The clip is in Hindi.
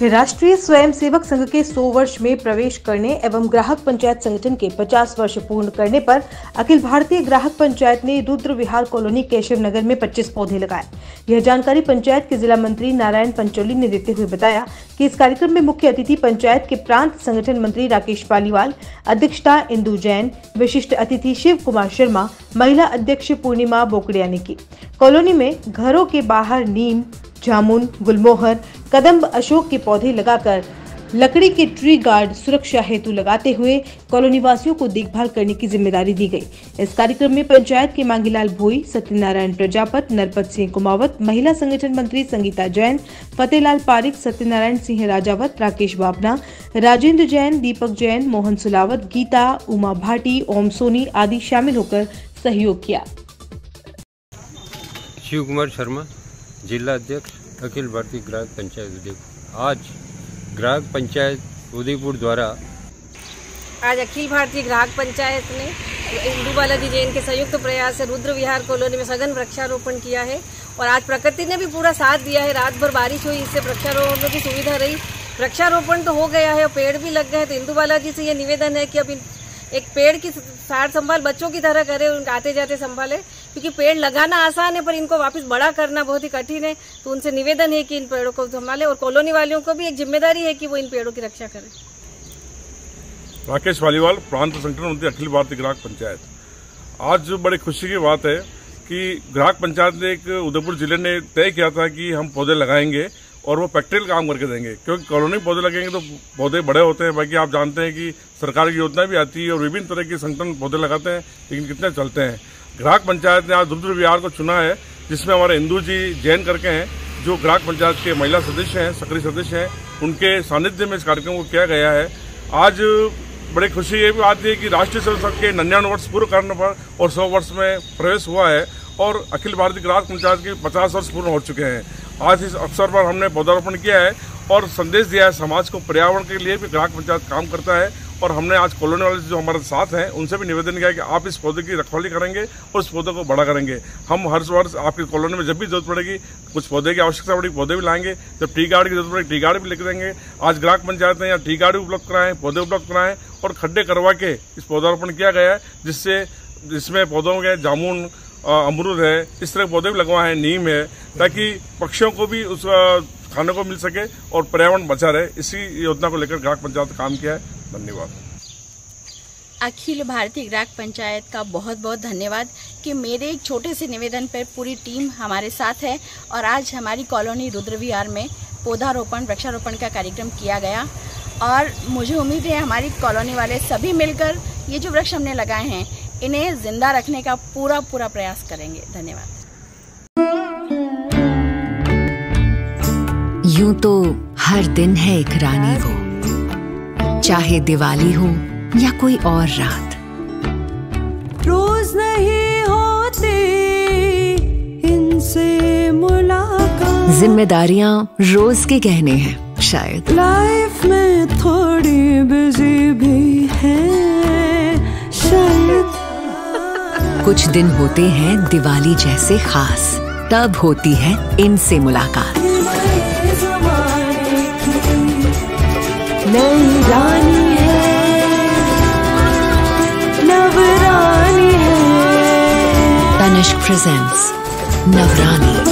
राष्ट्रीय स्वयंसेवक संघ के 100 वर्ष में प्रवेश करने एवं ग्राहक पंचायत संगठन के 50 वर्ष पूर्ण करने पर अखिल भारतीय ग्राहक पंचायत ने रुद्र विहार कॉलोनी केशव नगर में 25 पौधे लगाए। यह जानकारी पंचायत के जिला मंत्री नारायण पंचोली ने देते हुए बताया कि इस कार्यक्रम में मुख्य अतिथि पंचायत के प्रांत संगठन मंत्री राकेश पालीवाल, अध्यक्षता इंदु जैन, विशिष्ट अतिथि शिव कुमार शर्मा, महिला अध्यक्ष पूर्णिमा बोकड़िया ने की। कॉलोनी में घरों के बाहर नीम जामुन, गुलमोहर, कदम्ब अशोक के पौधे लगाकर लकड़ी के ट्री गार्ड सुरक्षा हेतु लगाते हुए कॉलोनी वासियों को देखभाल करने की ज़िम्मेदारी दी गई। इस कार्यक्रम में पंचायत के मांगीलाल भोई, सत्यनारायण प्रजापत, नरपत सिंह कुमावत, महिला संगठन मंत्री संगीता जैन, फतेहलाल पारिक, सत्यनारायण सिंह राजावत, राकेश बाबना, राजेंद्र जैन, दीपक जैन, मोहन सुलावत, गीता, उमा भाटी, ओम सोनी आदि शामिल होकर सहयोग किया। शिव कुमार शर्मा। जिला अध्यक्ष, अखिल भारतीय ग्राहक पंचायत उदयपुर। आज ग्राहक पंचायत उदयपुर द्वारा आज अखिल भारतीय ग्राहक पंचायत ने इंदू बालाजी जैन के संयुक्त प्रयास से रुद्र विहार कॉलोनी में सघन वृक्षारोपण किया है और आज प्रकृति ने भी पूरा साथ दिया है। रात भर बारिश हुई, इससे वृक्षारोपण भी सुविधा रही। वृक्षारोपण तो हो गया है और पेड़ भी लग गए तो इंदू बालाजी से ये निवेदन है कि अब एक पेड़ की सार संभाल बच्चों की तरह करे उनके आते जाते संभाले। क्योंकि पेड़ लगाना आसान है, पर इनको वापस बड़ा करना बहुत ही कठिन है। तो उनसे निवेदन है कि इन पेड़ों को संभाले और कॉलोनी वालियों को भी एक ज़िम्मेदारी है कि वो इन पेड़ों की रक्षा करें। राकेश वालीवाल, प्रांत संगठन मंत्री अखिल भारतीय ग्राहक पंचायत। आज जो बड़ी खुशी की बात है कि ग्राहक पंचायत ने एक उदयपुर ज़िले ने तय किया था कि हम पौधे लगाएँगे और वो प्रैक्टिकल काम करके देंगे। क्योंकि कॉलोनी पौधे लगेंगे तो पौधे बड़े होते हैं। बाकी आप जानते हैं कि सरकार की योजना भी आती है और विभिन्न तरह के संगठन पौधे लगाते हैं, लेकिन कितने चलते हैं। ग्राहक पंचायत ने आज रुद्र विहार को चुना है, जिसमें हमारे हिंदू जी जैन करके हैं, जो ग्राहक पंचायत के महिला सदस्य हैं, सक्रिय सदस्य हैं, उनके सानिध्य में इस कार्यक्रम को किया गया है। आज बड़ी खुशी ये भी बात है कि राष्ट्रीय सेवा के निन्यानवे वर्ष पूर्व करने पर और सौ वर्ष में प्रवेश हुआ है और अखिल भारतीय ग्राहक पंचायत के पचास वर्ष पूर्ण हो चुके हैं। आज इस अवसर पर हमने पौधारोपण किया है और संदेश दिया है समाज को पर्यावरण के लिए भी ग्राहक पंचायत काम करता है और हमने आज कॉलोनी वाले जो हमारे साथ हैं, उनसे भी निवेदन किया कि आप इस पौधे की रखवाली करेंगे और इस पौधे को बड़ा करेंगे। हम हर वर्ष आपकी कॉलोनी में जब भी ज़रूरत पड़ेगी, कुछ पौधे की आवश्यकता पड़ेगी, पौधे भी लाएँगे। जब टी गार्ड की ज़रूरत पड़ेगी, टी गार्ड भी लेकर देंगे आज ग्राहक पंचायत ने यहाँ टी गार्ड भी उपलब्ध कराएँ, पौधे उपलब्ध कराएँ और खड्डे करवा के इस पौधारोपण किया गया है, जिससे जिसमें पौधों के जामुन अमरूद है, इस तरह पौधे भी लगवाए हैं, नीम है, ताकि पक्षियों को भी उस खाने को मिल सके और पर्यावरण बचा रहे। इसी योजना को लेकर ग्राहक पंचायत काम किया है। धन्यवाद। अखिल भारतीय ग्राहक पंचायत का बहुत बहुत धन्यवाद कि मेरे एक छोटे से निवेदन पर पूरी टीम हमारे साथ है और आज हमारी कॉलोनी रुद्रविहार में पौधारोपण वृक्षारोपण का कार्यक्रम किया गया। और मुझे उम्मीद है हमारी कॉलोनी वाले सभी मिलकर ये जो वृक्ष हमने लगाए हैं इन्हें ज़िंदा रखने का पूरा पूरा प्रयास करेंगे। धन्यवाद। यूँ तो हर दिन है एक रानी वो। चाहे दिवाली हो या कोई और रात। रोज नहीं होती इनसे मुलाकात। जिम्मेदारियाँ रोज के कहने हैं शायद। लाइफ में थोड़ी बिज़ी भी है शायद। कुछ दिन होते हैं दिवाली जैसे खास तब होती है इनसे मुलाकात। नई रानी नवरानी है। तनिष्क प्रेजेंट्स नवरानी